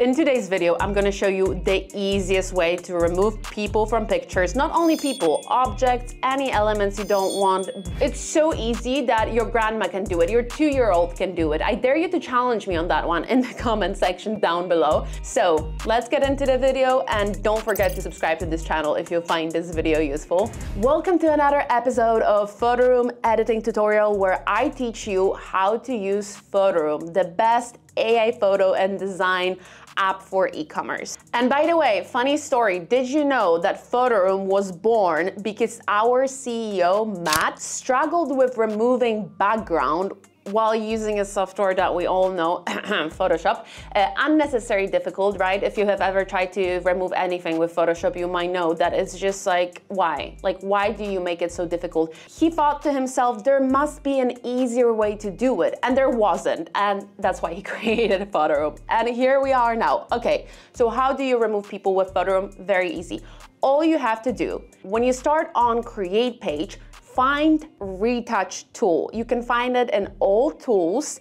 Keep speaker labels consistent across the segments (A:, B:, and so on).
A: In today's video, I'm gonna show you the easiest way to remove people from pictures. Not only people, objects, any elements you don't want. It's so easy that your grandma can do it, your two-year-old can do it. I dare you to challenge me on that one in the comment section down below. So let's get into the video and don't forget to subscribe to this channel if you find this video useful. Welcome to another episode of Photoroom editing tutorial where I teach you how to use Photoroom, the best AI photo and design app for e-commerce. And by the way, funny story, did you know that Photoroom was born because our CEO, Matt, struggled with removing background while using a software that we all know, Photoshop. Uh, unnecessary difficult, right? If you have ever tried to remove anything with Photoshop, you might know that it's just like, why? Like, why do you make it so difficult? He thought to himself, there must be an easier way to do it. And there wasn't. And that's why he created Photoroom. And here we are now. Okay, so how do you remove people with Photoroom? Very easy. All you have to do, when you start on create page, find retouch tool. You can find it in all tools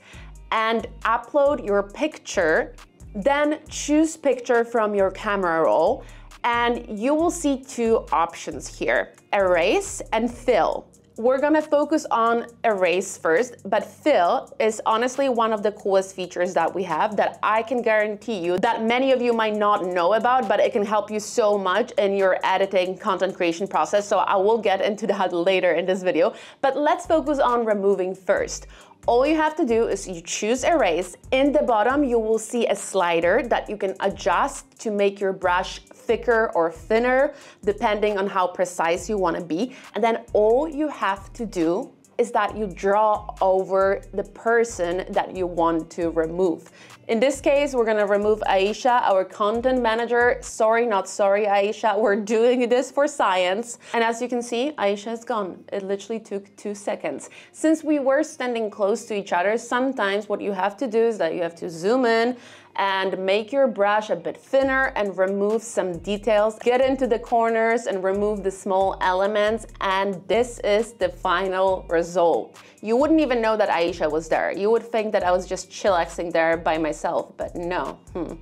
A: and upload your picture. Then choose picture from your camera roll and you will see two options here, erase and fill. We're gonna focus on erase first, but fill is honestly one of the coolest features that we have that I can guarantee you that many of you might not know about, but it can help you so much in your editing content creation process. So I will get into that later in this video, but let's focus on removing first. All you have to do is you choose erase. In the bottom, you will see a slider that you can adjust to make your brush thicker or thinner, depending on how precise you wanna be. And then all you have to do is that you draw over the person that you want to remove. In this case, we're gonna remove Aisha, our content manager. Sorry, not sorry, Aisha. We're doing this for science. And as you can see, Aisha is gone. It literally took two seconds. Since we were standing close to each other, sometimes what you have to do is that you have to zoom in and make your brush a bit thinner and remove some details. Get into the corners and remove the small elements and this is the final result. You wouldn't even know that Aisha was there. You would think that I was just chillaxing there by myself, but no. Hmm.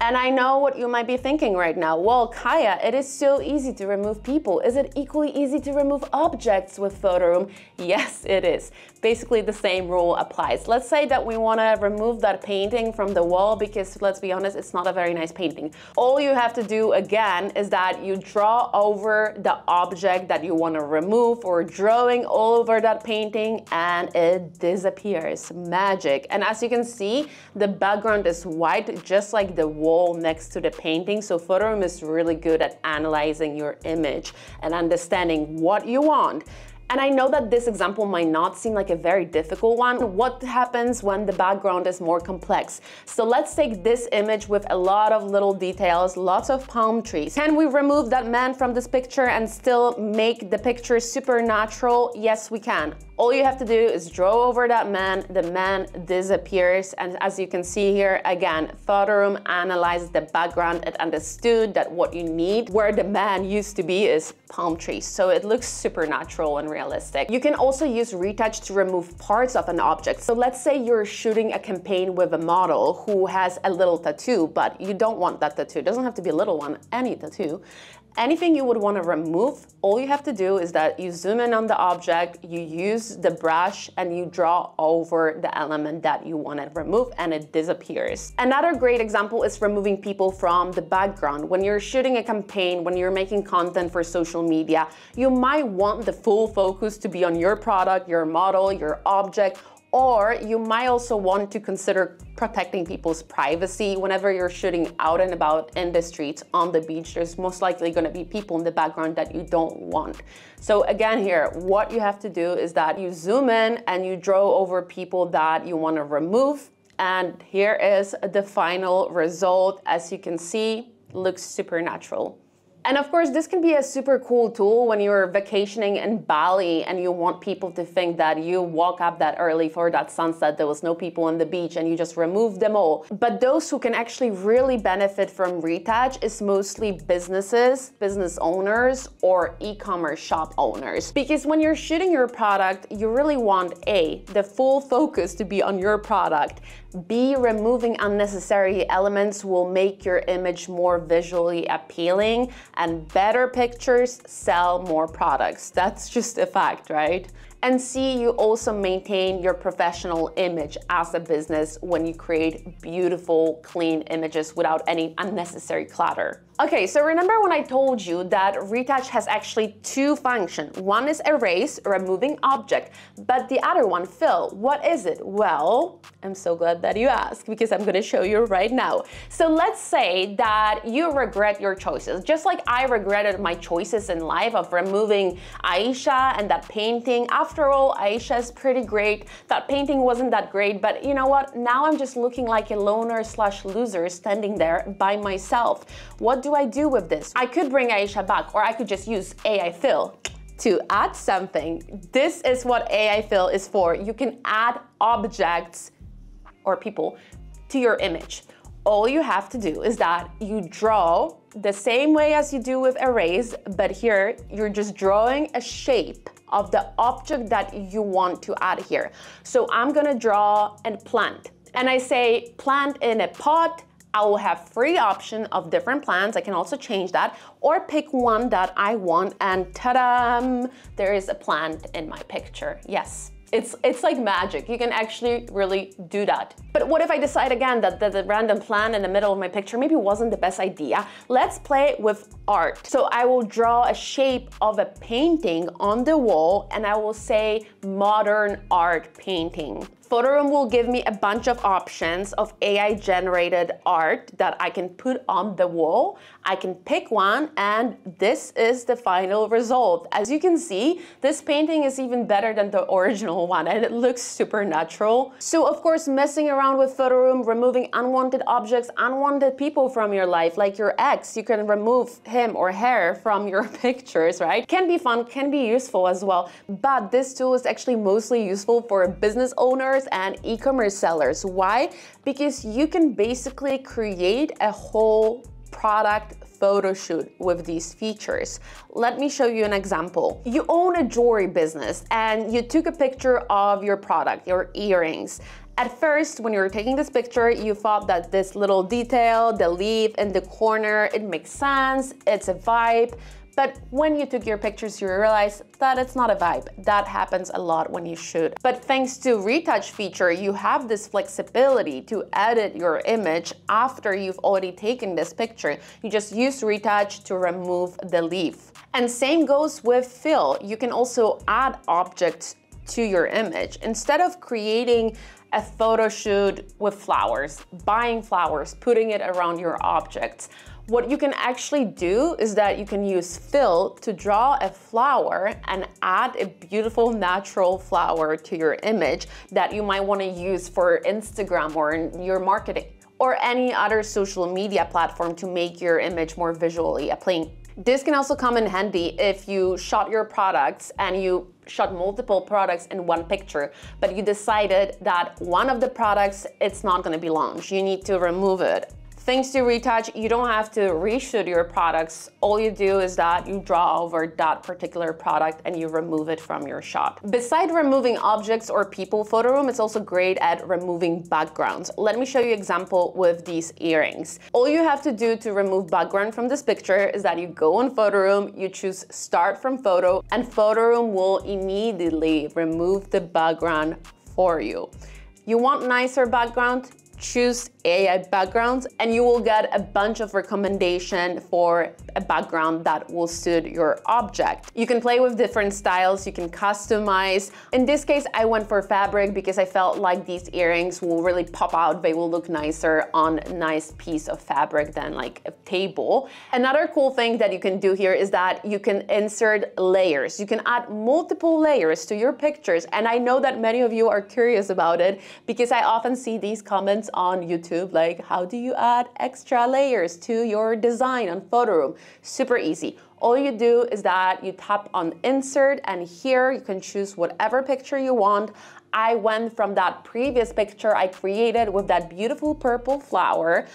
A: And I know what you might be thinking right now. Well, Kaya, it is so easy to remove people. Is it equally easy to remove objects with Photoroom? Yes, it is. Basically, the same rule applies. Let's say that we want to remove that painting from the wall because, let's be honest, it's not a very nice painting. All you have to do, again, is that you draw over the object that you want to remove or drawing all over that painting and it disappears. Magic. And as you can see, the background is white, just like the wall next to the painting. So Photoroom is really good at analyzing your image and understanding what you want. And I know that this example might not seem like a very difficult one. What happens when the background is more complex? So let's take this image with a lot of little details, lots of palm trees. Can we remove that man from this picture and still make the picture supernatural? Yes, we can. All you have to do is draw over that man, the man disappears, and as you can see here, again, Photoroom analyzed the background, it understood that what you need, where the man used to be is palm trees, so it looks supernatural and realistic. You can also use retouch to remove parts of an object. So let's say you're shooting a campaign with a model who has a little tattoo, but you don't want that tattoo. It doesn't have to be a little one, any tattoo. Anything you would want to remove, all you have to do is that you zoom in on the object, you use the brush and you draw over the element that you want to remove and it disappears. Another great example is removing people from the background. When you're shooting a campaign, when you're making content for social media, you might want the full focus to be on your product, your model, your object, or you might also want to consider protecting people's privacy. Whenever you're shooting out and about in the streets, on the beach, there's most likely gonna be people in the background that you don't want. So again here, what you have to do is that you zoom in and you draw over people that you wanna remove. And here is the final result. As you can see, looks supernatural. And of course, this can be a super cool tool when you're vacationing in Bali and you want people to think that you woke up that early for that sunset, there was no people on the beach, and you just remove them all. But those who can actually really benefit from retouch is mostly businesses, business owners, or e-commerce shop owners. Because when you're shooting your product, you really want A, the full focus to be on your product. B, removing unnecessary elements will make your image more visually appealing and better pictures sell more products. That's just a fact, right? And C, you also maintain your professional image as a business when you create beautiful, clean images without any unnecessary clutter. Okay, so remember when I told you that retouch has actually two functions. One is erase, removing object, but the other one, fill, what is it? Well, I'm so glad that you asked because I'm gonna show you right now. So let's say that you regret your choices, just like I regretted my choices in life of removing Aisha and that painting. After all, Aisha is pretty great. That painting wasn't that great, but you know what? Now I'm just looking like a loner slash loser standing there by myself. What do I do with this? I could bring Aisha back or I could just use AI fill to add something. This is what AI fill is for. You can add objects or people to your image. All you have to do is that you draw the same way as you do with erase, but here you're just drawing a shape of the object that you want to add here. So I'm gonna draw a plant and I say plant in a pot I will have free option of different plants. I can also change that or pick one that I want and ta-da, there is a plant in my picture. Yes, it's, it's like magic. You can actually really do that. But what if I decide again that the, the random plan in the middle of my picture maybe wasn't the best idea? Let's play with art. So I will draw a shape of a painting on the wall and I will say modern art painting. Photoroom will give me a bunch of options of AI generated art that I can put on the wall. I can pick one and this is the final result. As you can see, this painting is even better than the original one and it looks super natural. So of course, messing around with Photoroom, removing unwanted objects, unwanted people from your life, like your ex, you can remove him or her from your pictures, right? Can be fun, can be useful as well. But this tool is actually mostly useful for business owners and e-commerce sellers. Why? Because you can basically create a whole product photo shoot with these features. Let me show you an example. You own a jewelry business and you took a picture of your product, your earrings. At first, when you were taking this picture, you thought that this little detail, the leaf in the corner, it makes sense, it's a vibe, but when you took your pictures, you realize that it's not a vibe. That happens a lot when you shoot. But thanks to retouch feature, you have this flexibility to edit your image after you've already taken this picture. You just use retouch to remove the leaf. And same goes with fill. You can also add objects to your image. Instead of creating a photo shoot with flowers, buying flowers, putting it around your objects, what you can actually do is that you can use fill to draw a flower and add a beautiful natural flower to your image that you might want to use for Instagram or in your marketing or any other social media platform to make your image more visually appealing. This can also come in handy if you shot your products and you shot multiple products in one picture, but you decided that one of the products, it's not gonna be launched. You need to remove it Thanks to Retouch, you don't have to reshoot your products. All you do is that you draw over that particular product and you remove it from your shot. Beside removing objects or people Photoroom, it's also great at removing backgrounds. Let me show you example with these earrings. All you have to do to remove background from this picture is that you go on Photoroom, you choose start from photo, and Photoroom will immediately remove the background for you. You want nicer background? Choose AI backgrounds and you will get a bunch of recommendation for a background that will suit your object. You can play with different styles, you can customize. In this case, I went for fabric because I felt like these earrings will really pop out. They will look nicer on a nice piece of fabric than like a table. Another cool thing that you can do here is that you can insert layers. You can add multiple layers to your pictures. And I know that many of you are curious about it because I often see these comments comments on YouTube like how do you add extra layers to your design on Photoroom? Super easy. All you do is that you tap on insert and here you can choose whatever picture you want. I went from that previous picture I created with that beautiful purple flower.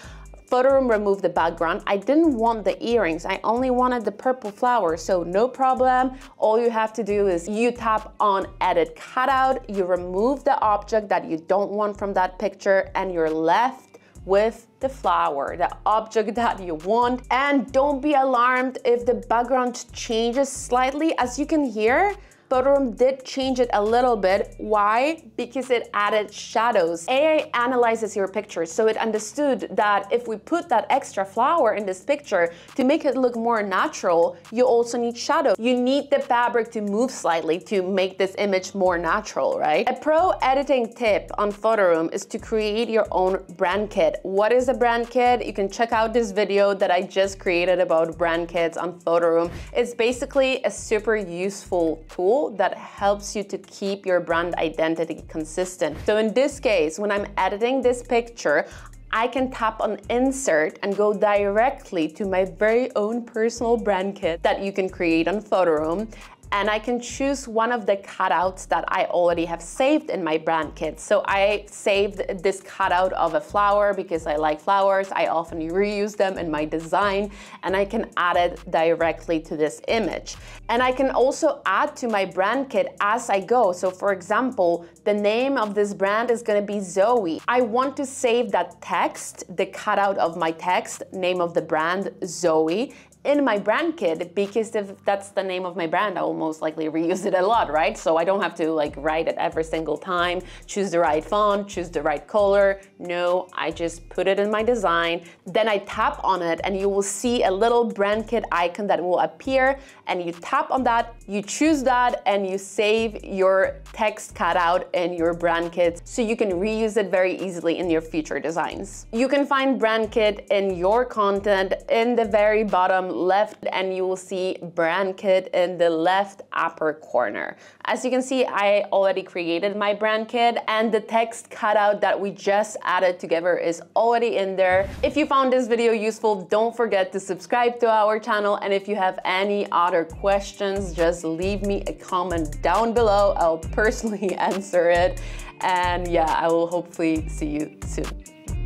A: Photoroom removed the background. I didn't want the earrings. I only wanted the purple flower, so no problem. All you have to do is you tap on edit cutout, you remove the object that you don't want from that picture and you're left with the flower, the object that you want. And don't be alarmed if the background changes slightly. As you can hear, Photoroom did change it a little bit. Why? Because it added shadows. AI analyzes your picture, so it understood that if we put that extra flower in this picture to make it look more natural, you also need shadow. You need the fabric to move slightly to make this image more natural, right? A pro editing tip on Photoroom is to create your own brand kit. What is a brand kit? You can check out this video that I just created about brand kits on Photoroom. It's basically a super useful tool that helps you to keep your brand identity consistent. So in this case, when I'm editing this picture, I can tap on insert and go directly to my very own personal brand kit that you can create on Photoroom and I can choose one of the cutouts that I already have saved in my brand kit. So I saved this cutout of a flower because I like flowers. I often reuse them in my design and I can add it directly to this image. And I can also add to my brand kit as I go. So for example, the name of this brand is gonna be Zoe. I want to save that text, the cutout of my text, name of the brand, Zoe, in my brand kit because if that's the name of my brand, I will most likely reuse it a lot, right? So I don't have to like write it every single time, choose the right font, choose the right color. No, I just put it in my design. Then I tap on it and you will see a little brand kit icon that will appear and you tap on that, you choose that and you save your text cutout in your brand kit so you can reuse it very easily in your future designs. You can find brand kit in your content in the very bottom left and you will see brand kit in the left upper corner. As you can see, I already created my brand kit and the text cutout that we just added together is already in there. If you found this video useful, don't forget to subscribe to our channel. And if you have any other questions, just leave me a comment down below. I'll personally answer it. And yeah, I will hopefully see you soon.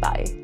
A: Bye.